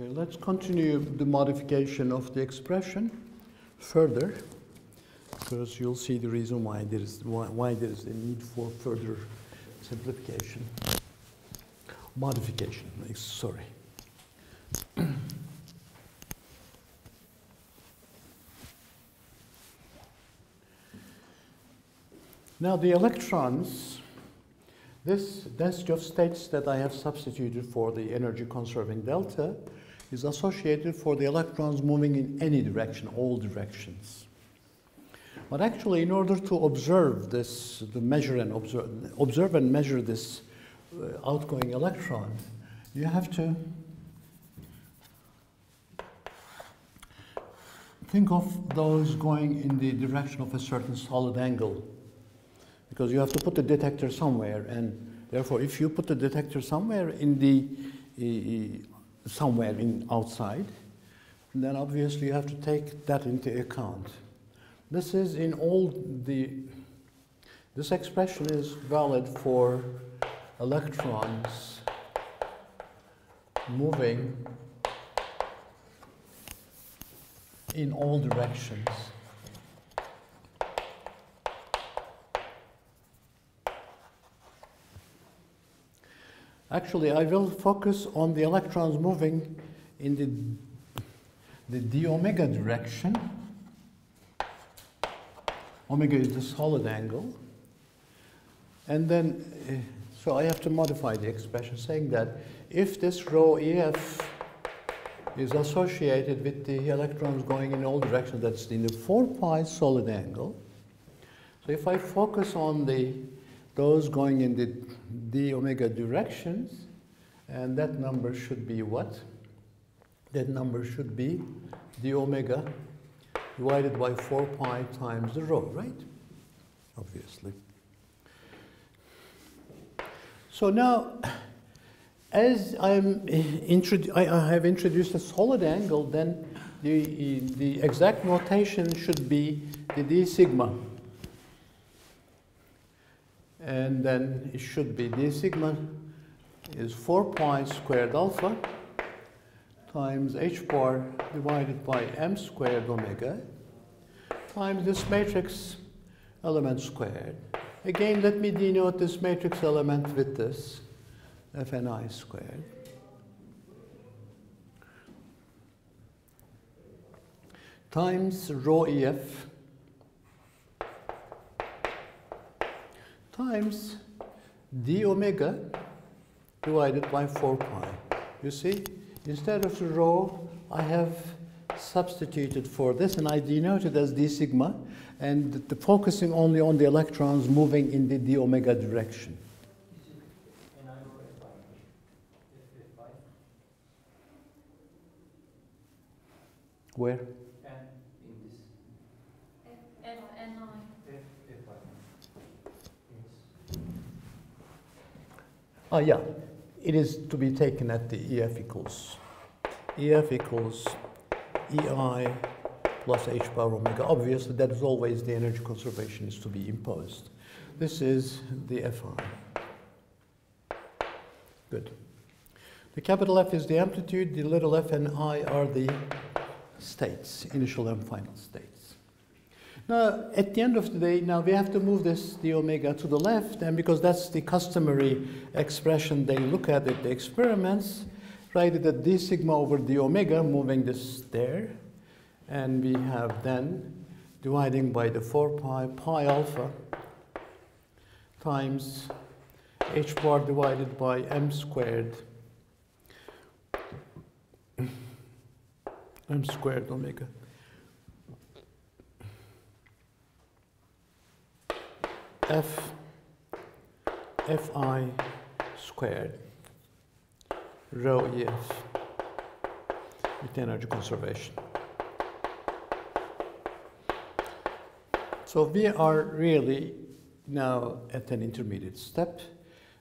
Okay, let's continue the modification of the expression further, because you'll see the reason why there is why, why there is a need for further simplification, modification. Sorry. now the electrons this density of states that I have substituted for the energy conserving delta is associated for the electrons moving in any direction, all directions. But actually, in order to observe this, to measure and observe, observe and measure this uh, outgoing electron, you have to think of those going in the direction of a certain solid angle because you have to put the detector somewhere and therefore if you put the detector somewhere in the somewhere in outside then obviously you have to take that into account. This is in all the this expression is valid for electrons moving in all directions Actually, I will focus on the electrons moving in the, the d omega direction. Omega is the solid angle. And then, uh, so I have to modify the expression saying that if this rho EF is associated with the electrons going in all directions, that's in the 4 pi solid angle. So if I focus on the those going in the d omega directions, and that number should be what? That number should be d omega divided by 4 pi times the rho, right? Obviously. So now, as I'm I have introduced a solid angle, then the, the exact notation should be the d sigma and then it should be d sigma is 4 pi squared alpha times h bar divided by m squared omega times this matrix element squared. Again, let me denote this matrix element with this fni squared. times rho ef times d omega divided by 4 pi. You see, instead of the rho, I have substituted for this and I denoted as d sigma and the, focusing only on the electrons moving in the d omega direction. Where? Oh, yeah, it is to be taken at the EF equals. EF equals EI plus H bar omega. Obviously, that is always the energy conservation is to be imposed. This is the Fi. Good. The capital F is the amplitude, the little f and i are the states, initial and final states. Now, at the end of the day, now we have to move this d omega to the left, and because that's the customary expression they look at at the experiments, write it at d sigma over d omega, moving this there, and we have then dividing by the 4 pi pi alpha times h bar divided by m squared m squared omega. F fi squared rho ef with energy conservation. So we are really now at an intermediate step.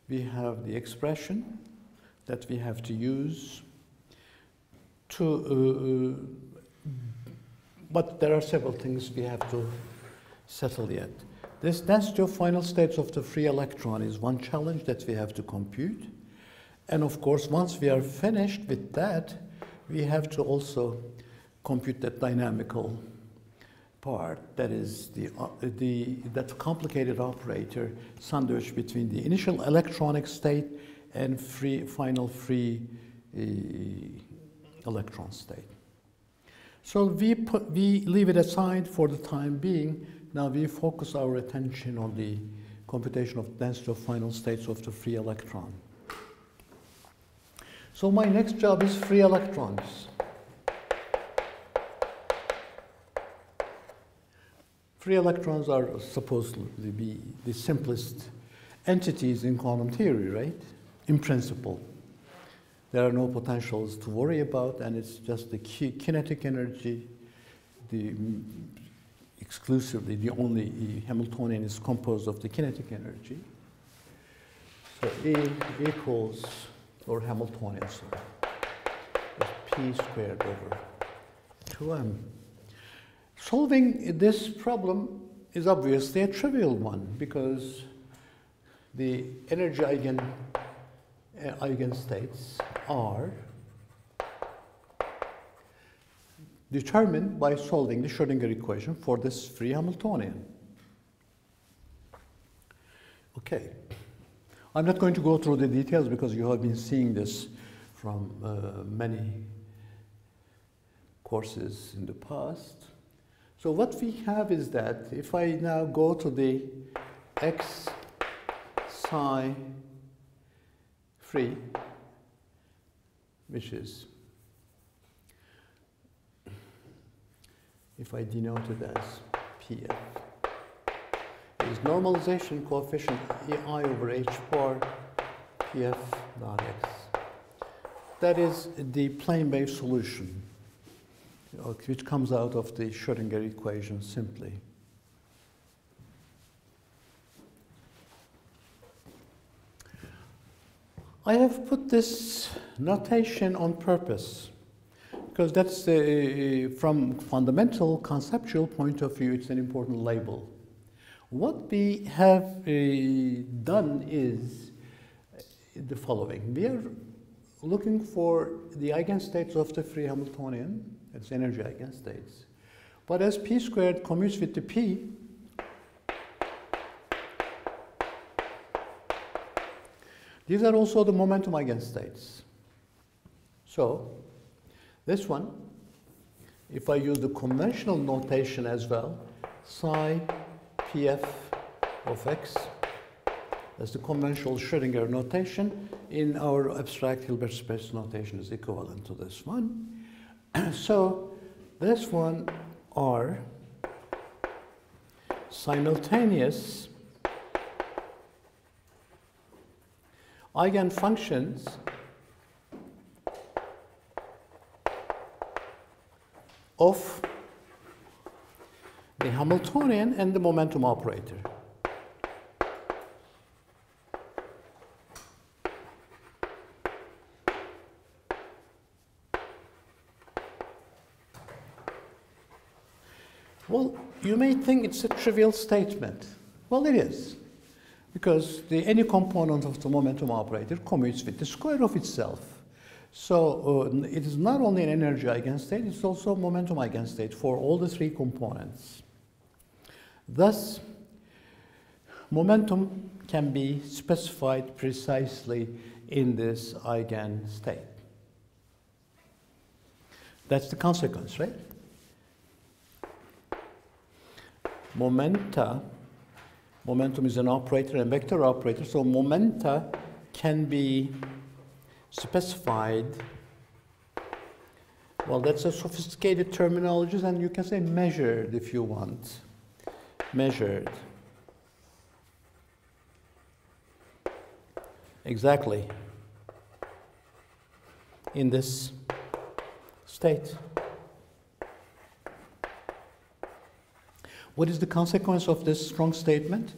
We have the expression that we have to use to, uh, but there are several things we have to settle yet. This density of final states of the free electron is one challenge that we have to compute. And of course, once we are finished with that, we have to also compute that dynamical part, that is the, uh, the, that complicated operator sandwich between the initial electronic state and free, final free uh, electron state. So we, put, we leave it aside for the time being. Now we focus our attention on the computation of density of final states of the free electron. So my next job is free electrons. Free electrons are supposed to be the simplest entities in quantum theory, right? In principle. There are no potentials to worry about, and it's just the kinetic energy, the exclusively, the only Hamiltonian is composed of the kinetic energy. So E equals, or Hamiltonian, sorry, P squared over 2M. Solving this problem is obviously a trivial one because the energy eigen, uh, eigenstates are determined by solving the Schrodinger equation for this free Hamiltonian. Okay. I'm not going to go through the details because you have been seeing this from uh, many courses in the past. So what we have is that if I now go to the x psi free, which is, if I denote it as PF, is normalization coefficient EI over H bar PF dot X. That is the plane wave solution which comes out of the Schrodinger equation simply. I have put this notation on purpose because that's uh, from fundamental conceptual point of view, it's an important label. What we have uh, done is the following. We are looking for the eigenstates of the free Hamiltonian its energy eigenstates. But as p squared commutes with the p, these are also the momentum eigenstates. So this one, if I use the conventional notation as well, psi pf of x, that's the conventional Schrodinger notation. In our abstract Hilbert space notation is equivalent to this one. so this one are simultaneous eigenfunctions of the Hamiltonian and the momentum operator. Well, you may think it's a trivial statement. Well, it is, because the, any component of the momentum operator commutes with the square of itself. So uh, it is not only an energy eigenstate, it's also a momentum eigenstate for all the three components. Thus, momentum can be specified precisely in this eigenstate. That's the consequence, right? momenta, momentum is an operator, a vector operator, so momenta can be specified. Well, that's a sophisticated terminology, and you can say measured if you want. Measured. Exactly. In this state. What is the consequence of this strong statement?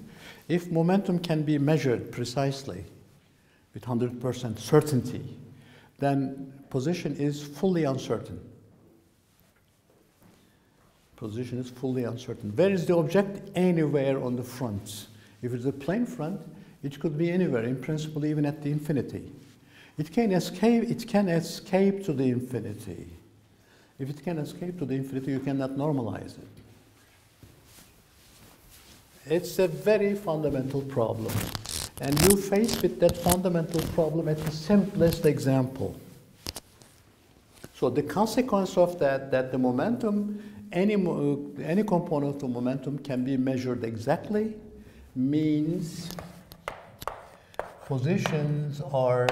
If momentum can be measured precisely with 100% certainty, then position is fully uncertain. Position is fully uncertain. Where is the object? Anywhere on the front. If it's a plane front, it could be anywhere, in principle, even at the infinity. It can escape, it can escape to the infinity. If it can escape to the infinity, you cannot normalize it. It's a very fundamental problem. And you face with that fundamental problem at the simplest example. So the consequence of that, that the momentum, any, uh, any component of momentum can be measured exactly, means positions are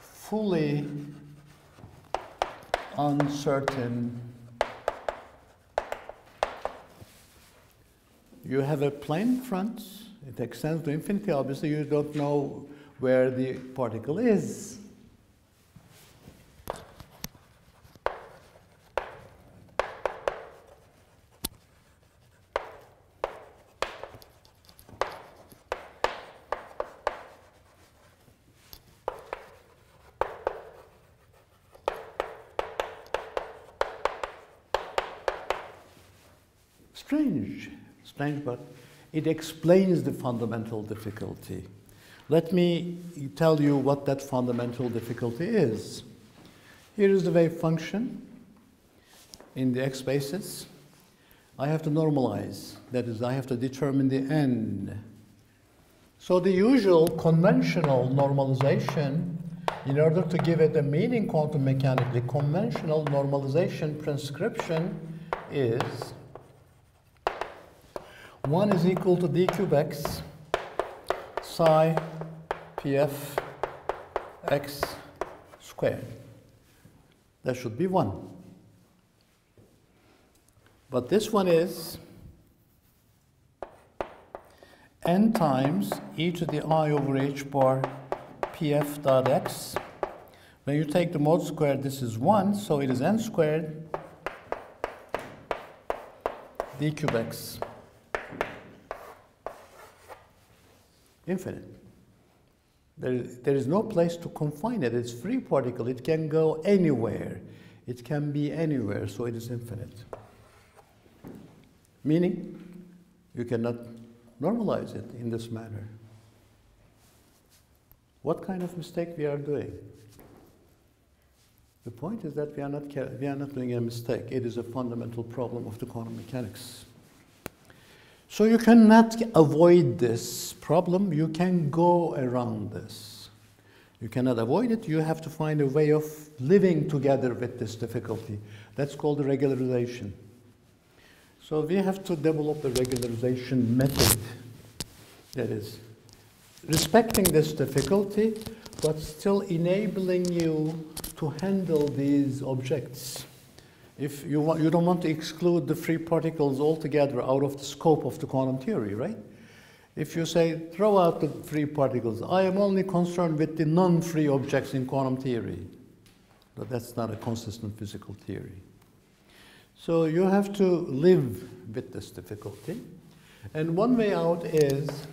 fully uncertain. You have a plane front, it extends to infinity, obviously you don't know where the particle is. strange, strange, but it explains the fundamental difficulty. Let me tell you what that fundamental difficulty is. Here is the wave function in the x basis. I have to normalize, that is, I have to determine the n. So the usual conventional normalization, in order to give it a meaning quantum mechanically, conventional normalization prescription is 1 is equal to d cube x psi pf x squared. That should be 1. But this one is n times e to the i over h bar pf dot x. When you take the mod squared, this is 1, so it is n squared d cube x infinite. There, there is no place to confine it. It's free particle. It can go anywhere. It can be anywhere, so it is infinite. Meaning, you cannot normalize it in this manner. What kind of mistake we are doing? The point is that we are not, we are not doing a mistake. It is a fundamental problem of the quantum mechanics. So you cannot avoid this problem. You can go around this. You cannot avoid it. You have to find a way of living together with this difficulty. That's called regularization. So we have to develop the regularization method. That is, respecting this difficulty, but still enabling you to handle these objects if you, want, you don't want to exclude the free particles altogether out of the scope of the quantum theory, right? If you say, throw out the free particles, I am only concerned with the non-free objects in quantum theory. But that's not a consistent physical theory. So you have to live with this difficulty. And one way out is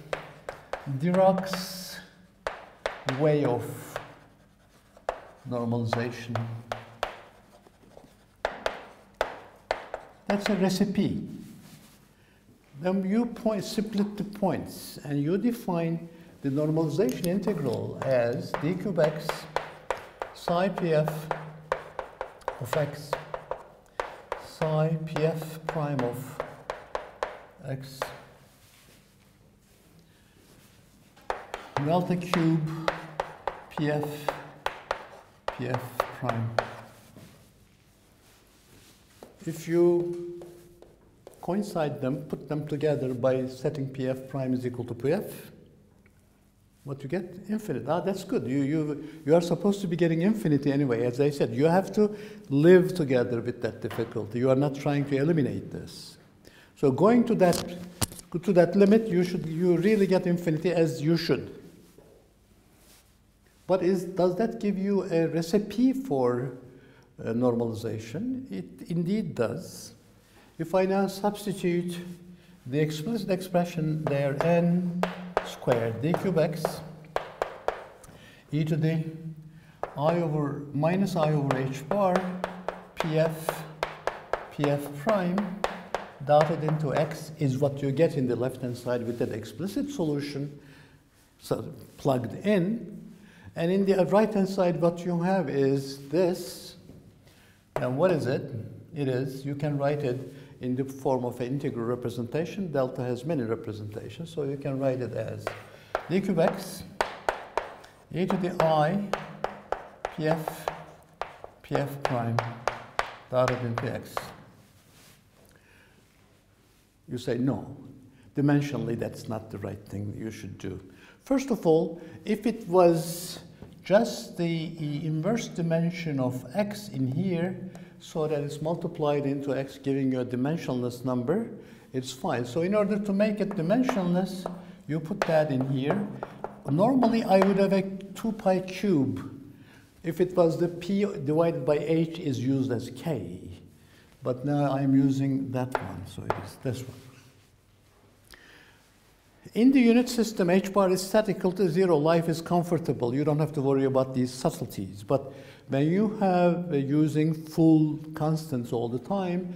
Dirac's way of normalization. That's a recipe. Then you point, split the points and you define the normalization integral as d cube x psi pf of x psi pf prime of x delta cube pf pf prime if you coincide them, put them together by setting pf prime is equal to pf, what you get? Infinite. Ah, that's good. You, you, you are supposed to be getting infinity anyway. As I said, you have to live together with that difficulty. You are not trying to eliminate this. So going to that, to that limit, you, should, you really get infinity as you should. But is, does that give you a recipe for Uh, normalization? It indeed does. If I now substitute the explicit expression there, n squared d cube x e to the i over minus i over h bar pf pf prime dotted into x is what you get in the left hand side with that explicit solution so plugged in. And in the right hand side, what you have is this. And what is it? It is, you can write it in the form of an integral representation. Delta has many representations, so you can write it as d cube x e to the i pf pf prime dotted into x. You say no. Dimensionally, that's not the right thing you should do. First of all, if it was just the inverse dimension of x in here, so that it's multiplied into x, giving you a dimensionless number, it's fine. So in order to make it dimensionless, you put that in here. Normally, I would have a 2 pi cube if it was the p divided by h is used as k. But now I'm using that one, so it is this one. In the unit system, h bar is set equal to zero. Life is comfortable. You don't have to worry about these subtleties. But when you have uh, using full constants all the time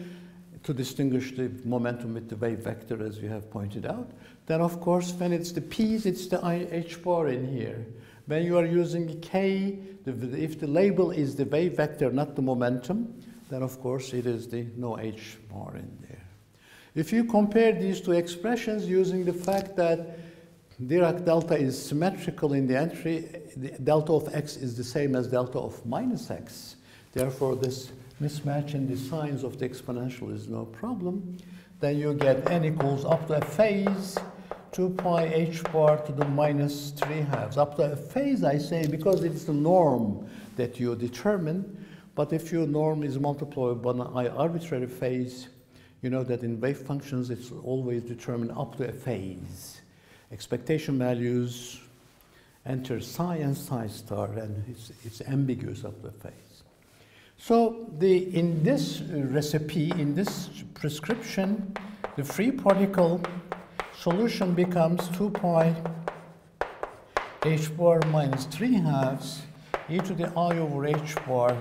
to distinguish the momentum with the wave vector, as you have pointed out, then of course, when it's the p's, it's the h bar in here. When you are using k, the, if the label is the wave vector, not the momentum, then of course it is the no h bar in there. If you compare these two expressions using the fact that Dirac delta is symmetrical in the entry, the delta of x is the same as delta of minus x. Therefore, this mismatch in the signs of the exponential is no problem. Then you get n equals up to a phase 2 pi h bar to the minus 3 halves. Up to a phase, I say, because it's the norm that you determine. But if your norm is multiplied by an arbitrary phase, you know that in wave functions, it's always determined up to a phase. Expectation values enter psi and psi star, and it's, it's ambiguous up to a phase. So the, in this recipe, in this prescription, the free particle solution becomes 2 pi h bar minus 3 halves e to the i over h bar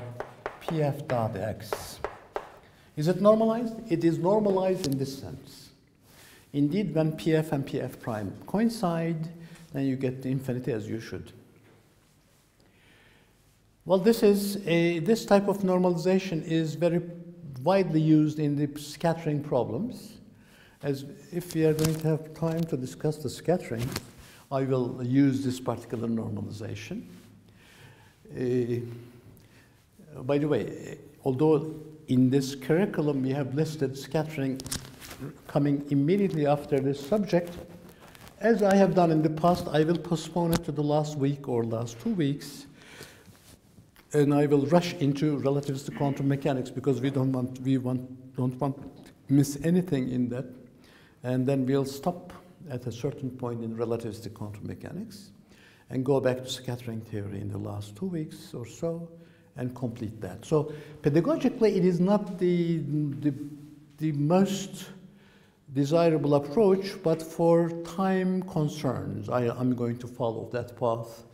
pf dot x. Is it normalized? It is normalized in this sense. Indeed, when PF and PF prime coincide, then you get the infinity as you should. Well, this is a, this type of normalization is very widely used in the scattering problems. As if we are going to have time to discuss the scattering, I will use this particular normalization. Uh, by the way, although in this curriculum we have listed scattering coming immediately after this subject. As I have done in the past, I will postpone it to the last week or last two weeks, and I will rush into relativistic quantum mechanics because we don't want we want don't want to miss anything in that, and then we'll stop at a certain point in relativistic quantum mechanics, and go back to scattering theory in the last two weeks or so, and complete that. So pedagogically, it is not the, the, the most desirable approach, but for time concerns, I, am going to follow that path.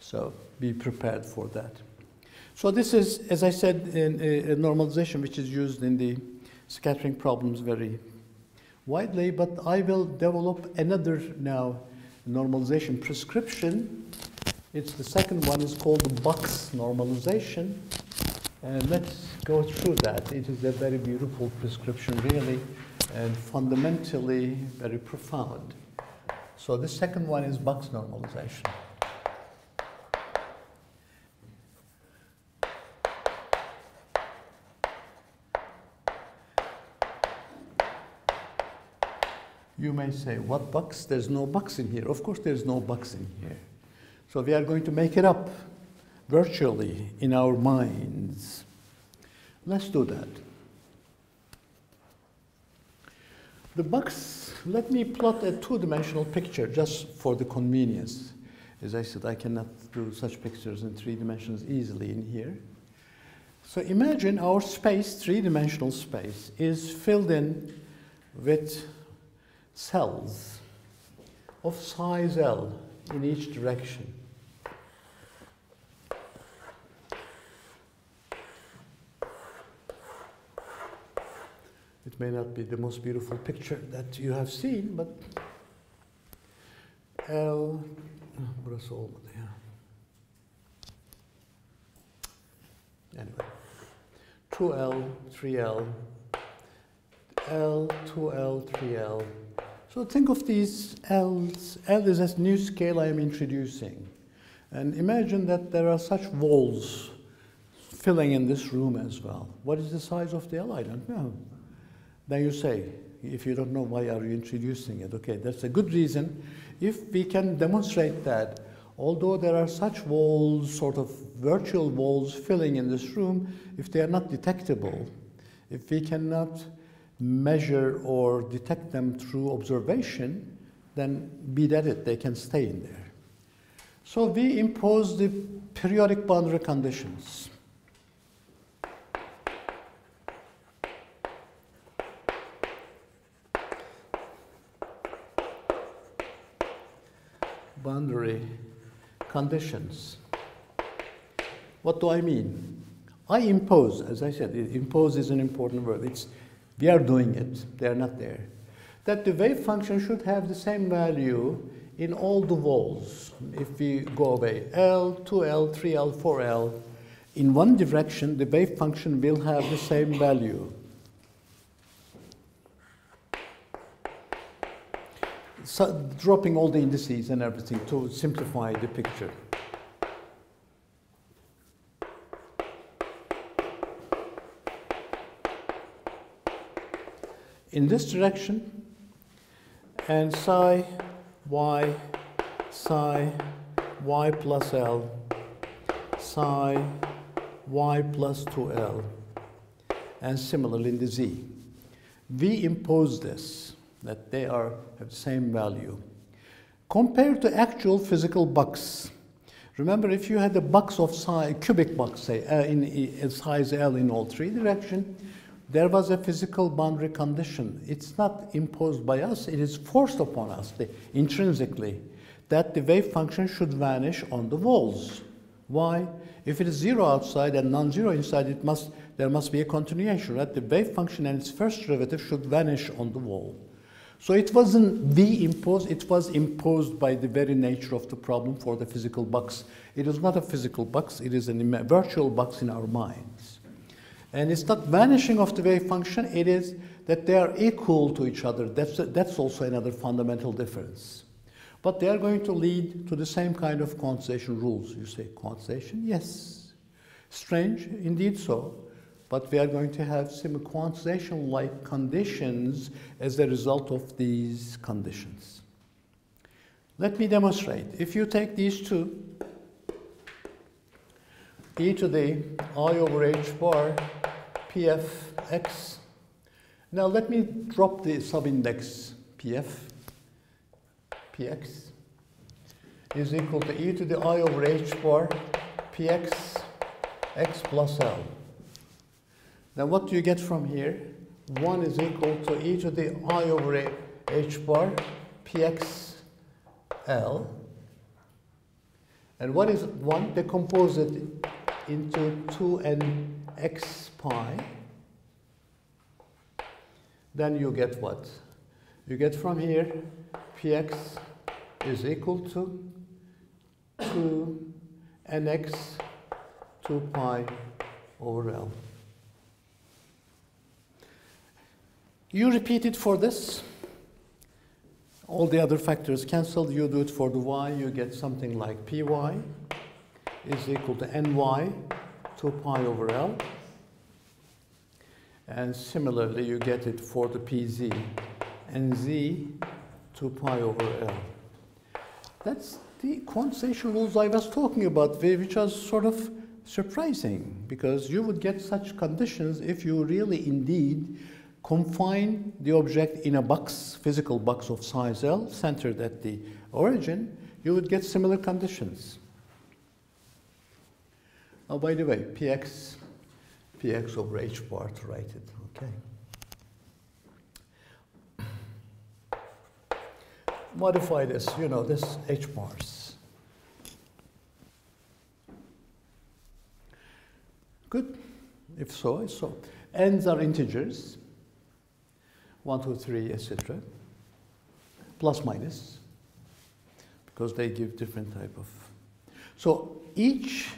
So be prepared for that. So this is, as I said, in a, a normalization which is used in the scattering problems very widely, but I will develop another now normalization prescription it's the second one is called the Box normalization. And let's go through that. It is a very beautiful prescription, really, and fundamentally very profound. So the second one is Box normalization. You may say, what box? There's no box in here. Of course, there's no box in here. So we are going to make it up virtually in our minds. Let's do that. The box, let me plot a two-dimensional picture just for the convenience. As I said, I cannot do such pictures in three dimensions easily in here. So imagine our space, three-dimensional space, is filled in with cells of size L in each direction. It may not be the most beautiful picture that you have seen, but L. Anyway. 2L, 3L, L, 2L, 3L. So think of these L's. L is a new scale I am introducing. And imagine that there are such walls filling in this room as well. What is the size of the L? I don't know. Then you say, if you don't know why are you introducing it, okay, that's a good reason. If we can demonstrate that, although there are such walls, sort of virtual walls filling in this room, if they are not detectable, if we cannot measure or detect them through observation, then be that it, they can stay in there. So we impose the periodic boundary conditions. Boundary conditions. What do I mean? I impose, as I said, impose is an important word. It's, we are doing it, they are not there. That the wave function should have the same value in all the walls. If we go away, L, 2L, 3L, 4L, in one direction, the wave function will have the same value. So, dropping all the indices and everything to simplify the picture. In this direction, and psi y psi y plus L psi y plus 2L and similarly in the Z. We impose this that they are have the same value. Compared to actual physical bucks, remember if you had a box of size, cubic box say uh, in, in size L in all three directions, there was a physical boundary condition. It's not imposed by us, it is forced upon us the, intrinsically that the wave function should vanish on the walls. Why? If it is zero outside and non-zero inside, it must, there must be a continuation, right? The wave function and its first derivative should vanish on the wall. So it wasn't we imposed, it was imposed by the very nature of the problem for the physical box. It is not a physical box, it is a virtual box in our minds. And it's not vanishing of the wave function, it is that they are equal to each other. That's, that's also another fundamental difference. But they are going to lead to the same kind of quantization rules. You say quantization? Yes. Strange? Indeed so. But we are going to have some quantization-like conditions as a result of these conditions. Let me demonstrate. If you take these two, e to the i over h bar pf x. Now let me drop the subindex pf px is equal to e to the i over h bar px x plus l. Now what do you get from here? 1 is equal to e to the i over h bar px l. And what is 1? Decompose it into 2n x pi. Then you get what? You get from here px is equal to 2 nx 2 pi over L. You repeat it for this. All the other factors cancel. You do it for the y. You get something like py is equal to ny 2 pi over L. And similarly, you get it for the pz and z 2 pi over L. That's the quantization rules I was talking about, which was sort of surprising because you would get such conditions if you really indeed confine the object in a box, physical box of size L, centered at the origin, you would get similar conditions. Oh, by the way, px, px over h bar to write it, okay? modify this, you know, this h bars. Good? If so, it's so. N's are integers, 1, 2, 3, etc. Plus minus. because they give different type of. So each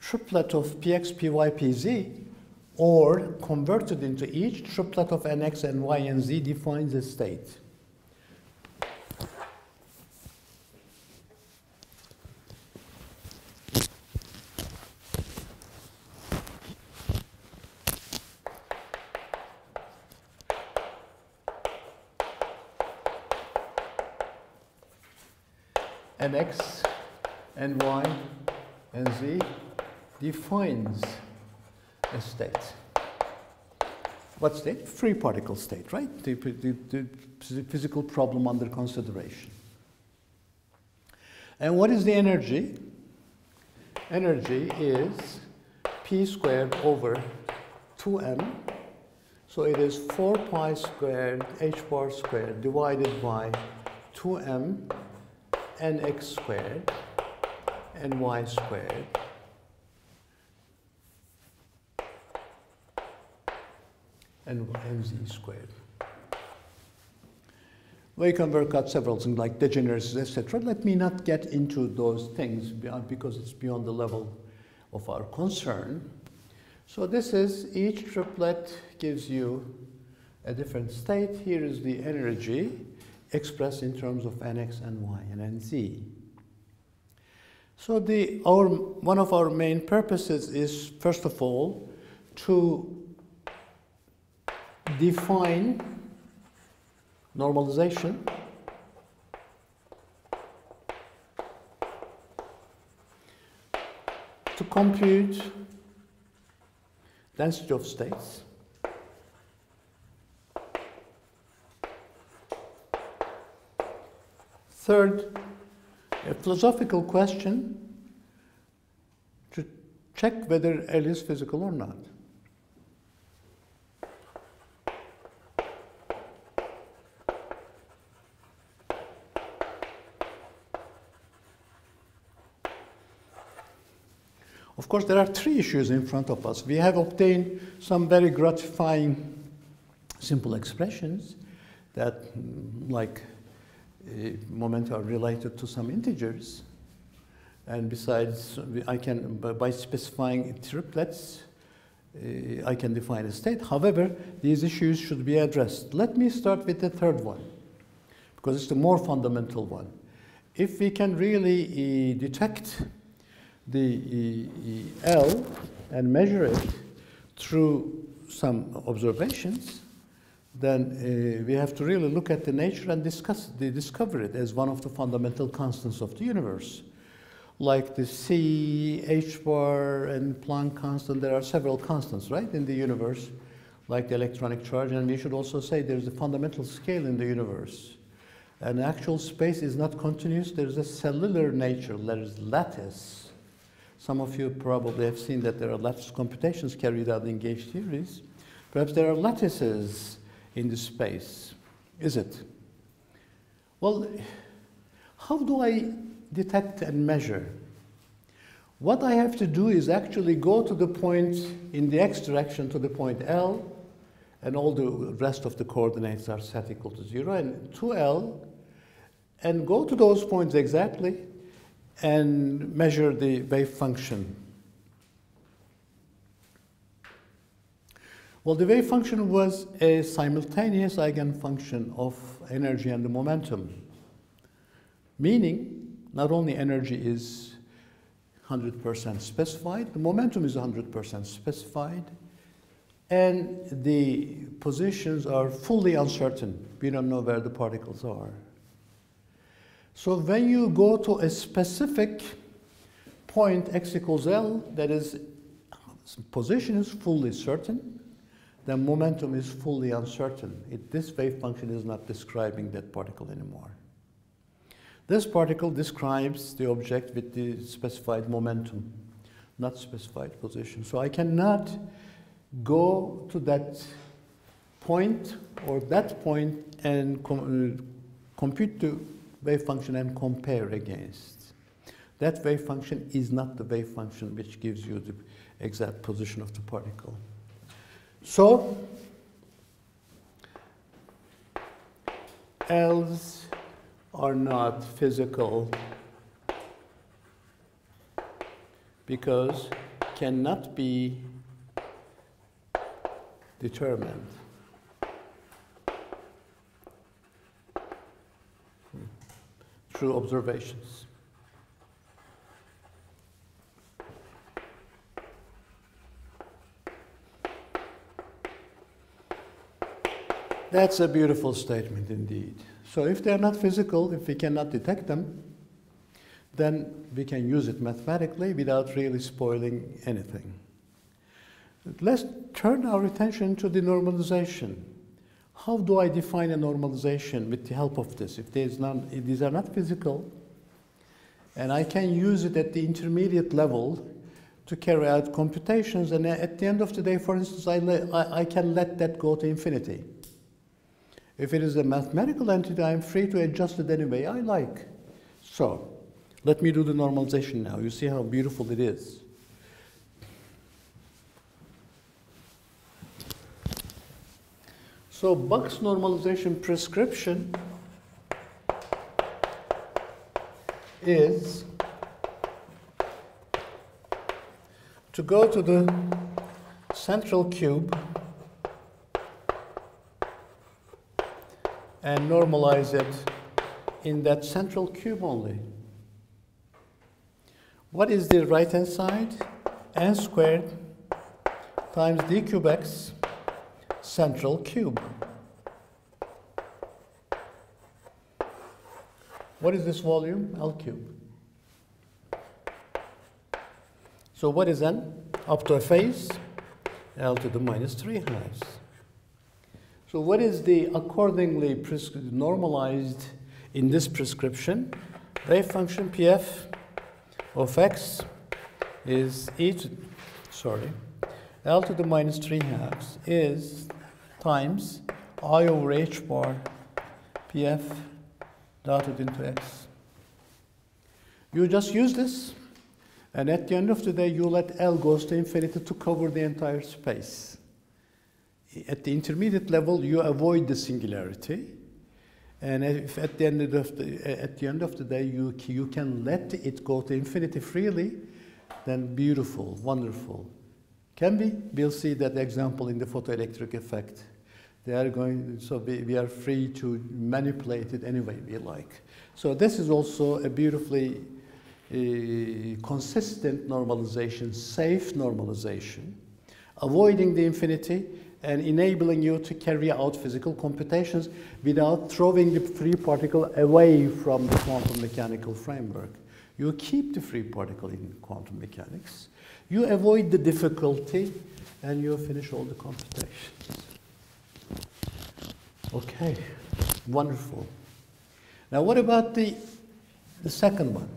triplet of px, py, pz, or converted into each triplet of nx, ny, and z defines a state. and x and y and z defines a state. What state? Free particle state, right? The, the, the, physical problem under consideration. And what is the energy? Energy is p squared over 2m. So it is 4 pi squared h bar squared divided by 2m nx squared and y squared and mz squared. We can work out several things like degeneracies, etc. Let me not get into those things uh, because it's beyond the level of our concern. So this is each triplet gives you a different state. Here is the energy expressed in terms of nx and y and nz. So the, our, one of our main purposes is, first of all, to define normalization. To compute density of states. Third, a philosophical question to check whether L is physical or not. Of course, there are three issues in front of us. We have obtained some very gratifying simple expressions that, like momenta are related to some integers. And besides, I can, by specifying triplets, uh, I can define a state. However, these issues should be addressed. Let me start with the third one, because it's the more fundamental one. If we can really uh, detect the uh, L and measure it through some observations, then uh, we have to really look at the nature and discuss the, discover it as one of the fundamental constants of the universe. Like the C, H bar, and Planck constant, there are several constants, right, in the universe, like the electronic charge. And we should also say there's a fundamental scale in the universe. And actual space is not continuous, there's a cellular nature, there's lattice. Some of you probably have seen that there are lattice computations carried out in gauge theories. Perhaps there are lattices in the space, is it? Well, how do I detect and measure? What I have to do is actually go to the point in the x direction to the point L, and all the rest of the coordinates are set equal to zero, and 2L, and go to those points exactly and measure the wave function Well, the wave function was a simultaneous eigenfunction of energy and the momentum, meaning not only energy is 100% specified, the momentum is 100% specified, and the positions are fully uncertain. We don't know where the particles are. So when you go to a specific point x equals L, that is, position is fully certain, the momentum is fully uncertain. It, this wave function is not describing that particle anymore. This particle describes the object with the specified momentum, not specified position. So I cannot go to that point or that point and com uh, compute the wave function and compare against. That wave function is not the wave function which gives you the exact position of the particle. So, L's are not physical because cannot be determined. Hmm. through observations. That's a beautiful statement indeed. So if they're not physical, if we cannot detect them, then we can use it mathematically without really spoiling anything. Let's turn our attention to the normalization. How do I define a normalization with the help of this? If, none, if these are not physical, and I can use it at the intermediate level to carry out computations, and at the end of the day, for instance, I, I, I can let that go to infinity. If it is a mathematical entity, I'm free to adjust it any way I like. So, let me do the normalization now. You see how beautiful it is. So box normalization prescription is to go to the central cube and normalize it in that central cube only. What is the right hand side? n squared times d cube x central cube. What is this volume? L cube. So what is n? Up to a phase, L to the minus 3 halves. So what is the accordingly normalized in this prescription? Wave function pf of x is e to, sorry, L to the minus 3 halves is times I over H bar PF dotted into X. You just use this, and at the end of the day, you let L goes to infinity to cover the entire space. At the intermediate level, you avoid the singularity. And if at the end of the, at the, end of the day you, you can let it go to infinity freely, then beautiful, wonderful. Can we? We'll see that example in the photoelectric effect. They are going, so we, we are free to manipulate it any way we like. So this is also a beautifully uh, consistent normalization, safe normalization, avoiding the infinity and enabling you to carry out physical computations without throwing the free particle away from the quantum mechanical framework. You keep the free particle in quantum mechanics, you avoid the difficulty, and you finish all the computations. Okay, wonderful. Now what about the, the second one?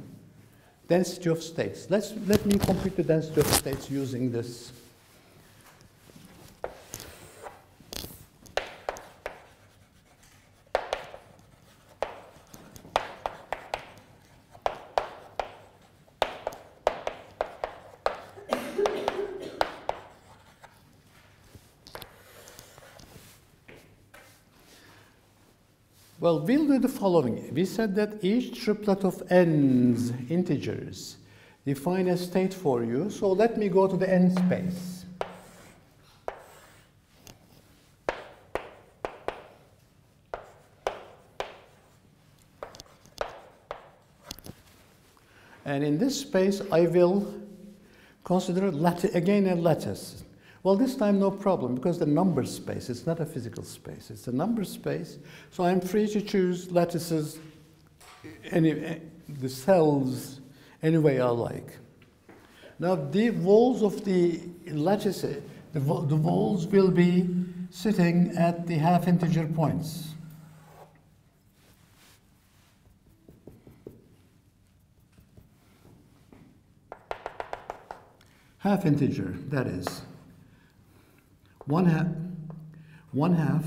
Density of states. Let's, let me compute the density of states using this Well, we'll do the following. We said that each triplet of n's integers define a state for you. So let me go to the n space. And in this space, I will consider again a lattice. Well, this time no problem because the number space, it's not a physical space, it's a number space. So I'm free to choose lattices, eh, any, eh, the cells, any way I like. Now the walls of the lattice, eh, the, the walls will be sitting at the half integer points. Half integer, that is one half, one half,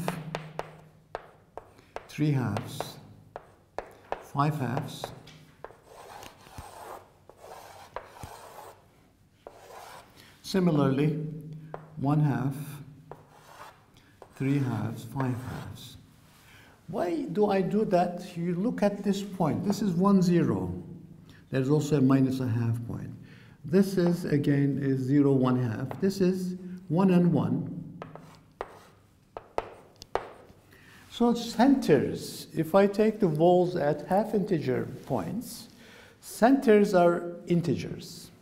three halves, five halves, Similarly, one half, three halves, five halves. Why do I do that? You look at this point. This is 1, 0. There's also a minus a half point. This is, again, is 0, 1 half. This is 1 and 1. So centers, if I take the walls at half integer points, centers are integers.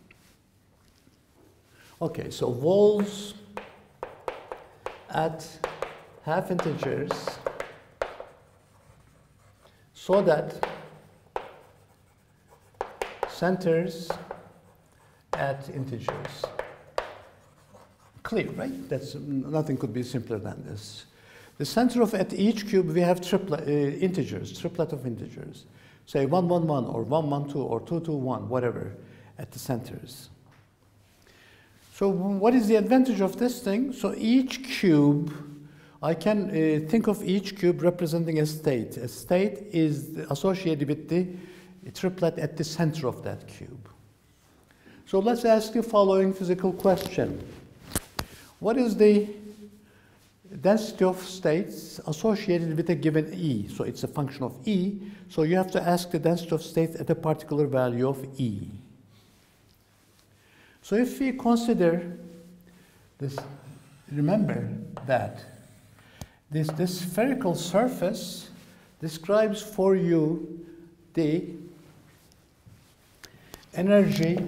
Okay, so walls at half integers so that centers at integers. Clear, right? That's nothing could be simpler than this. The center of at each cube we have triplet uh, integers, triplet of integers. Say 1, 1, 1 or 1, 1, 2 or 2, 2, 1, whatever, at the centers. So what is the advantage of this thing? So each cube, I can uh, think of each cube representing a state. A state is associated with the triplet at the center of that cube. So let's ask the following physical question. What is the density of states associated with a given E? So it's a function of E. So you have to ask the density of states at a particular value of E. So if we consider this, remember that this, this spherical surface describes for you the energy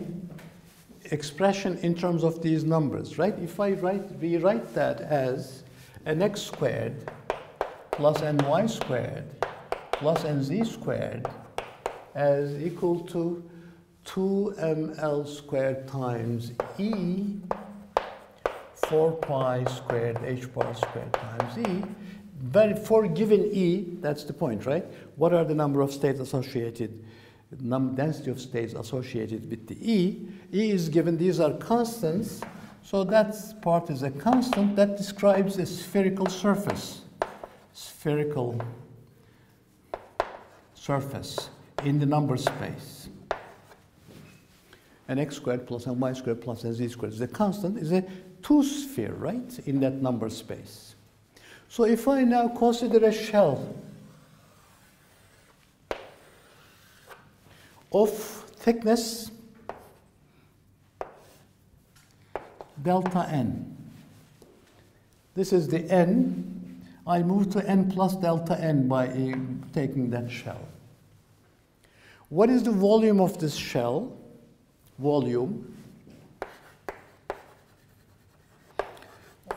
expression in terms of these numbers, right? If I write, we write that as an x squared plus ny squared plus nz squared as equal to 2ml squared times e 4 pi squared h bar squared times e. But for given e, that's the point, right? What are the number of states associated, num density of states associated with the e? e is given, these are constants, so that part is a constant that describes a spherical surface. Spherical surface in the number space And x squared plus y squared plus z squared. is The constant is a two sphere, right, in that number space. So if I now consider a shell of thickness delta n. This is the n. I move to n plus delta n by uh, taking that shell. What is the volume of this shell? volume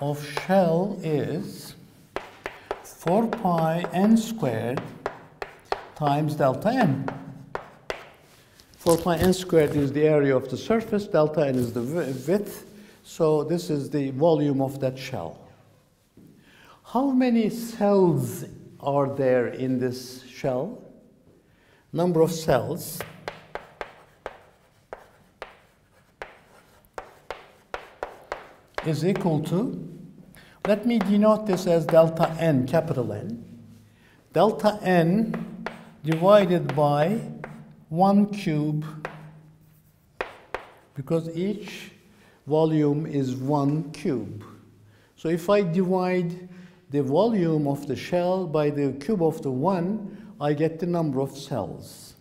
of shell is 4 pi n squared times delta n. 4 pi n squared is the area of the surface, delta n is the width, so this is the volume of that shell. How many cells are there in this shell? Number of cells is equal to, let me denote this as delta n, capital N. Delta n divided by 1 cube, because each volume is 1 cube. So if I divide the volume of the shell by the cube of the 1, I get the number of cells.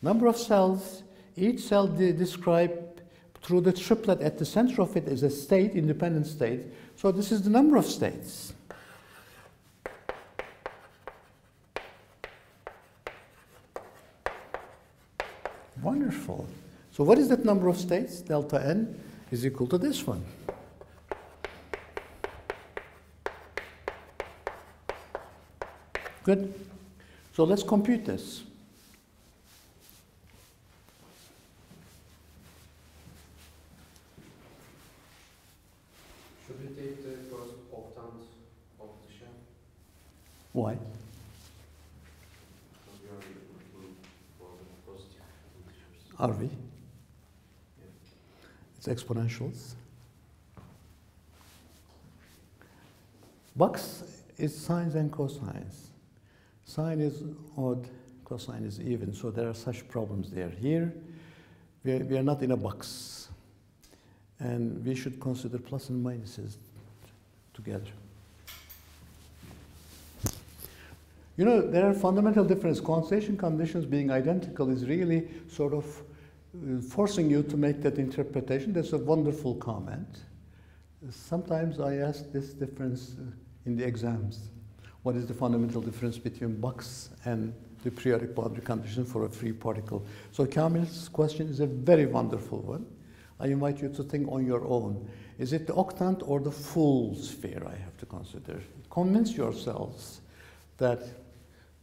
Number of cells, each cell describe through the triplet at the center of it is a state, independent state. So this is the number of states. Wonderful. So what is that number of states? Delta n is equal to this one. Good. So let's compute this. Should we take the cost of tons of the shape? Why? Are we? It's exponentials. Box is sines and cosines. Sine is odd, cosine is even, so there are such problems there. Here, we are, we are not in a box, and we should consider plus and minuses together. You know, there are fundamental differences. Condensation conditions being identical is really sort of forcing you to make that interpretation. That's a wonderful comment. Sometimes I ask this difference uh, in the exams. What is the fundamental difference between box and the periodic boundary condition for a free particle? So Kamil's question is a very wonderful one. I invite you to think on your own. Is it the octant or the full sphere I have to consider? Convince yourselves that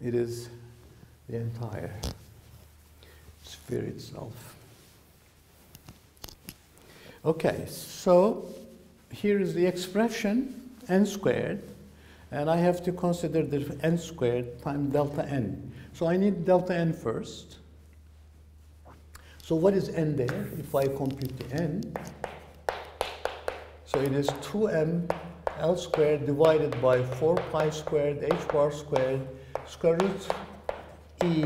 it is the entire sphere itself. Okay, so here is the expression n squared, and I have to consider the n squared times delta n. So I need delta n first. So what is n there if I compute the n? So it is 2m L squared divided by 4 pi squared h bar squared square root E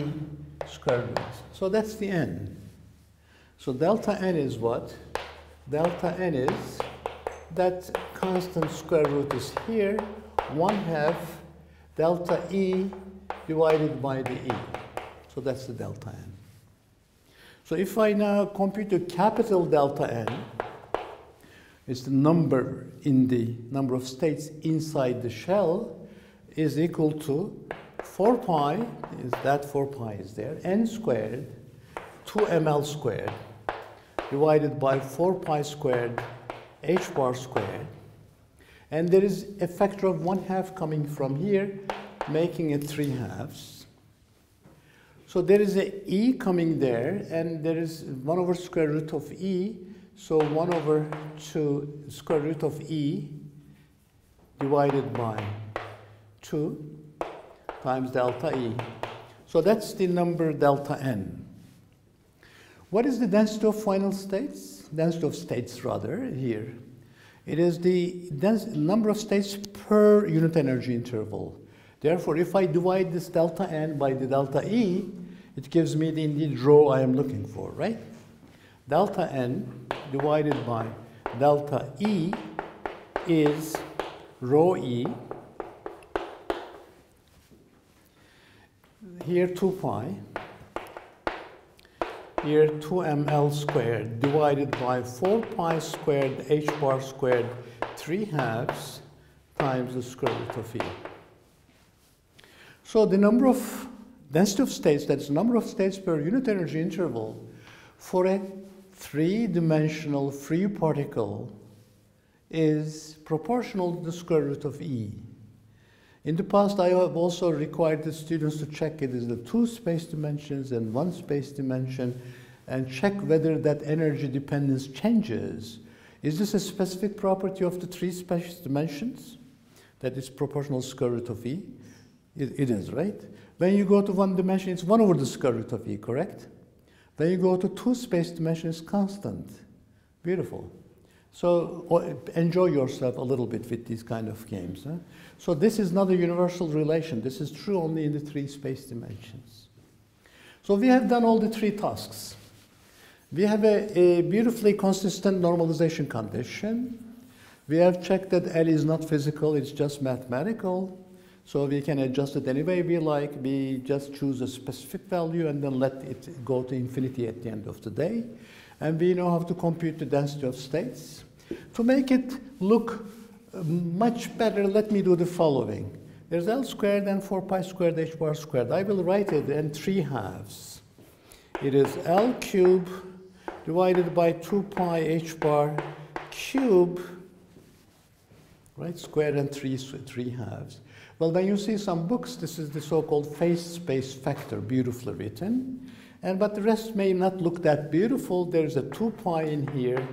square root. So that's the n. So delta n is what? Delta n is that constant square root is here, 1 half delta E divided by the E. So that's the delta n. So if I now compute the capital delta n, it's the number in the number of states inside the shell is equal to 4 pi, is that 4 pi is there, n squared, 2 ml squared, divided by 4 pi squared h bar squared. And there is a factor of 1 half coming from here, making it 3 halves. So there is a e coming there, and there is 1 over square root of e, so 1 over 2 square root of e divided by 2 times delta e. So that's the number delta n. What is the density of final states? Density of states rather here. It is the number of states per unit energy interval. Therefore, if I divide this delta n by the delta e, it gives me the indeed rho I am looking for, right? delta n divided by delta E is rho E. Here 2 pi. Here 2ml squared divided by 4 pi squared h bar squared 3 halves times the square root of E. So the number of density of states, that's number of states per unit energy interval for a three-dimensional free particle is proportional to the square root of E. In the past, I have also required the students to check it is the two space dimensions and one space dimension and check whether that energy dependence changes. Is this a specific property of the three space dimensions? That is proportional square root of E? it, it is, right? When you go to one dimension, it's one over the square root of E, correct? Then you go to two space dimensions constant. Beautiful. So enjoy yourself a little bit with these kind of games. Huh? So this is not a universal relation. This is true only in the three space dimensions. So we have done all the three tasks. We have a, a beautifully consistent normalization condition. We have checked that L is not physical, it's just mathematical. So we can adjust it any way we like. We just choose a specific value and then let it go to infinity at the end of the day. And we know how to compute the density of states. To make it look uh, much better, let me do the following. There's L squared and 4 pi squared h bar squared. I will write it in three halves. It is L cube divided by 2 pi h bar cube, right, squared and three, three halves. Well, when you see some books, this is the so-called phase space factor, beautifully written. And but the rest may not look that beautiful. There's a 2 pi in here,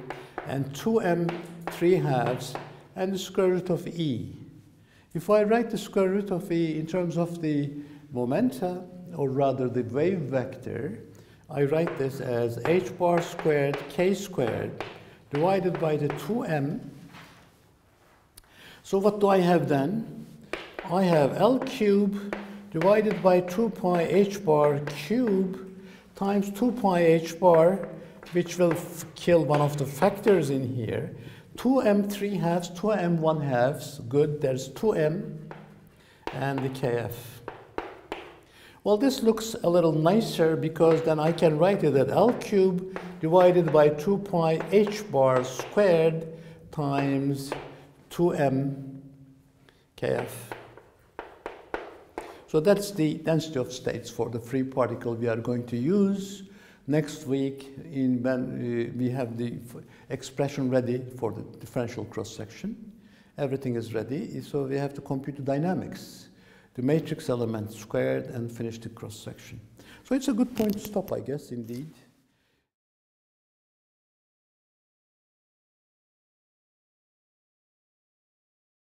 and 2m 3 halves, and the square root of e. If I write the square root of e in terms of the momenta, or rather the wave vector, I write this as h bar squared k squared divided by the 2m. So what do I have then? I have L cube divided by 2 pi h bar cube times 2 pi h bar, which will kill one of the factors in here. 2m 3 halves, 2m 1 halves, good, there's 2m, and the kf. Well, this looks a little nicer because then I can write it at L cubed divided by 2 pi h bar squared times 2m kf. So that's the density of states for the free particle we are going to use. Next week, in uh, we have the expression ready for the differential cross section. Everything is ready, so we have to compute the dynamics, the matrix element squared, and finish the cross section. So it's a good point to stop, I guess, indeed.